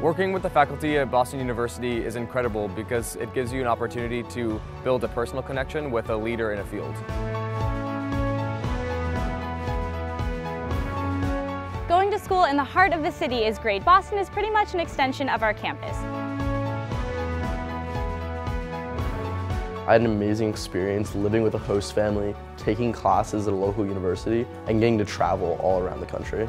Working with the faculty at Boston University is incredible because it gives you an opportunity to build a personal connection with a leader in a field. Going to school in the heart of the city is great. Boston is pretty much an extension of our campus. I had an amazing experience living with a host family, taking classes at a local university, and getting to travel all around the country.